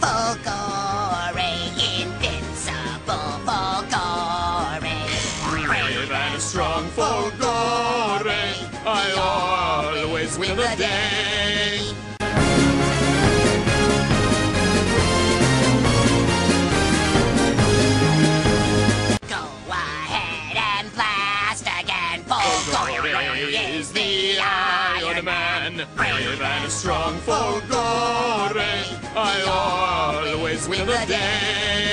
Folgore, invincible Folgore. Brave and strong Folgore, I always win the day. Go ahead and blast again, is the Iron Man. Brave and strong Folgore, I sweet the day.